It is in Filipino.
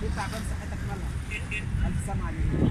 Dito ako sa katakman. Ang sama niyo.